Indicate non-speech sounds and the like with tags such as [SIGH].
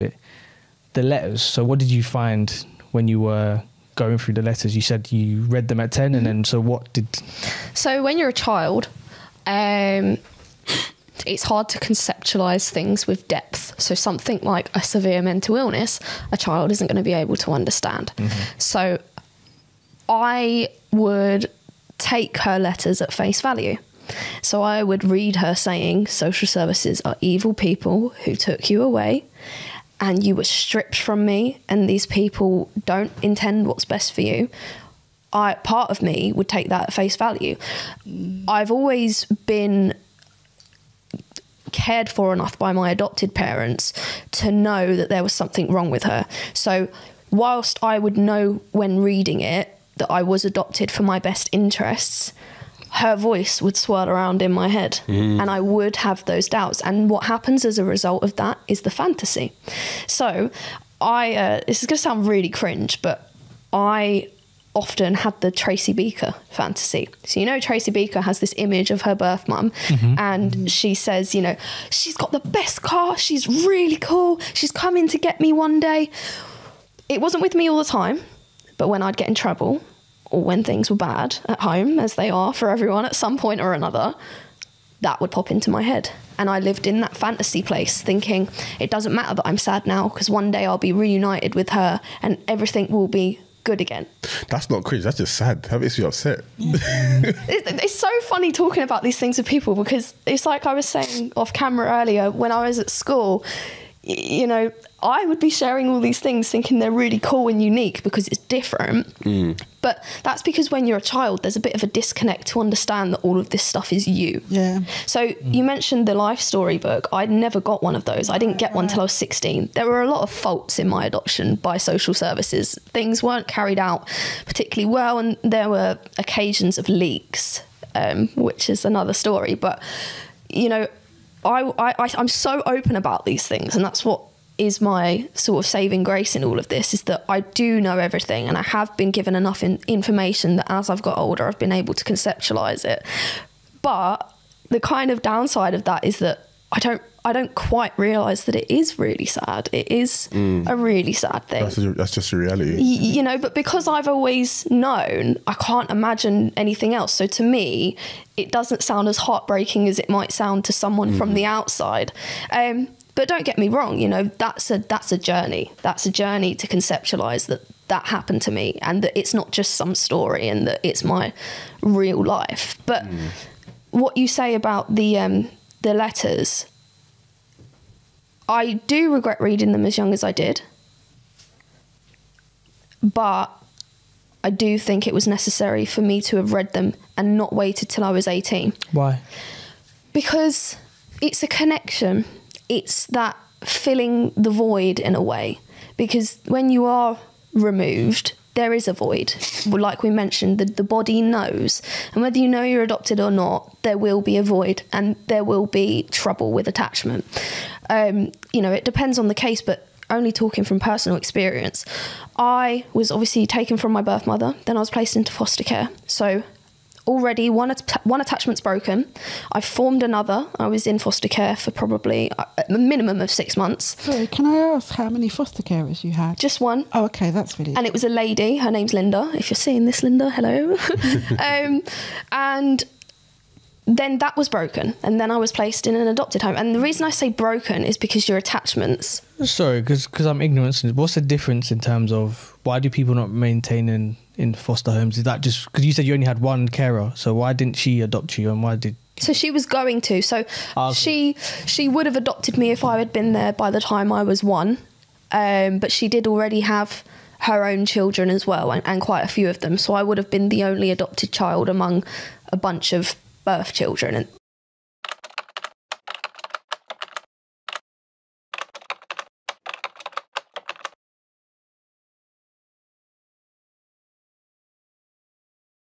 bit. The letters. So, what did you find when you were going through the letters? You said you read them at 10, and then so what did. So when you're a child, um, it's hard to conceptualize things with depth. So something like a severe mental illness, a child isn't going to be able to understand. So I would take her letters at face value. So I would read her saying, Social services are evil people who took you away and you were stripped from me, and these people don't intend what's best for you. I, part of me would take that at face value. I've always been cared for enough by my adopted parents to know that there was something wrong with her. So, whilst I would know when reading it that I was adopted for my best interests, her voice would swirl around in my head and I would have those doubts. And what happens as a result of that is the fantasy. So, I, uh, this is going to sound really cringe, but I often had the Tracy Beaker fantasy. So you know Tracy Beaker has this image of her birth mum and she says, you know, she's got the best car, she's really cool, she's coming to get me one day. It wasn't with me all the time, but when I'd get in trouble when things were bad at home, as they are for everyone at some point or another, that would pop into my head. And I lived in that fantasy place thinking it doesn't matter that I'm sad now because one day I'll be reunited with her and everything will be good again. That's not cringe. That's just sad. That makes me upset. [LAUGHS] It- it's so funny talking about these things with people because it's like I was saying off camera earlier when I was at school. You know, I would be sharing all these things thinking they're really cool and unique because it's different. But that's because when you're a child, there's a bit of a disconnect to understand that all of this stuff is you. Yeah. So you mentioned the life story book. I'd never got one of those. I didn't get one till I was 16. There were a lot of faults in my adoption by social services. Things weren't carried out particularly well, and there were occasions of leaks, um, which is another story. But you know, I, I I- I'm so open about these things, and that's what is my sort of saving grace in all of this is that I do know everything and I have been given enough in, information that as I've got older I've been able to conceptualize it. But the kind of downside of that is that I don't I don't quite realize that it is really sad. It is a really sad thing. That's, a, that's just a reality. Y- you know but because i've always known i can't imagine anything else. So to me it doesn't sound as heartbreaking as it might sound to someone from the outside. Um, but don't get me wrong you know that's a that's a journey. That's a journey to conceptualize that that happened to me and that it's not just some story and that it's my real life. But what you say about the um, the letters I do regret reading them as young as I did. But I do think it was necessary for me to have read them and not waited till I was 18 Why? because it's a connection. It's that filling the void in a way. Because when you are removed, there is a void. Like we mentioned, the, the body knows. And whether you know you're adopted or not, there will be a void and there will be trouble with attachment. Um, you know, it depends on the case, but only talking from personal experience. I was obviously taken from my birth mother, then I was placed into foster care. So already one at- one attachment's broken. I formed another. I was in foster care for probably uh, a minimum of six months. Sorry, can I ask how many foster carers you had? Just one. Oh, okay, that's really. And it was a lady. Her name's Linda. If you're seeing this, Linda, hello. [LAUGHS] um, and then that was broken. And then I was placed in an adopted home. And the reason I say broken is because your attachments Sorry, because I'm ignorant. What's the difference in terms of why do people not maintain in, in foster homes? Is that just because you said you only had one carer? So why didn't she adopt you, and why did? So she was going to. So Ah, she she would have adopted me if I had been there by the time I was one, um, but she did already have her own children as well, and, and quite a few of them. So I would have been the only adopted child among a bunch of birth children, and